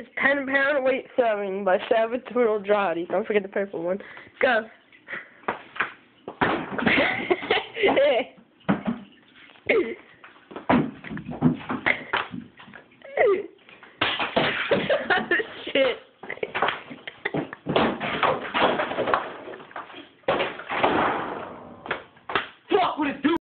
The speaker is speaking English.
It's 10 pound weight serving by Salvatore Andrade. Don't forget the purple one. Go. Shit. Fuck, what it do?